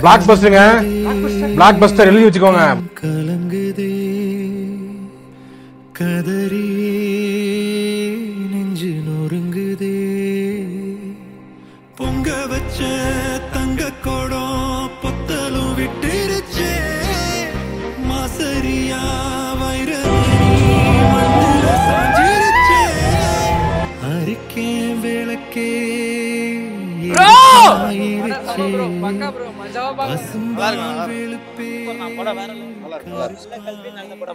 Black பஸ்டருங்க black Bastar எழுதி வச்சுக்கோங்க. கலங்குதே கதறியே நெஞ்சு நொறுங்குதே. பொங்க வச்ச தங்க கோடம் பொத்தலும் விட்டுருச்சே. மாசரியா வைரமணி மண்ணுல விளக்கே ப்ரோ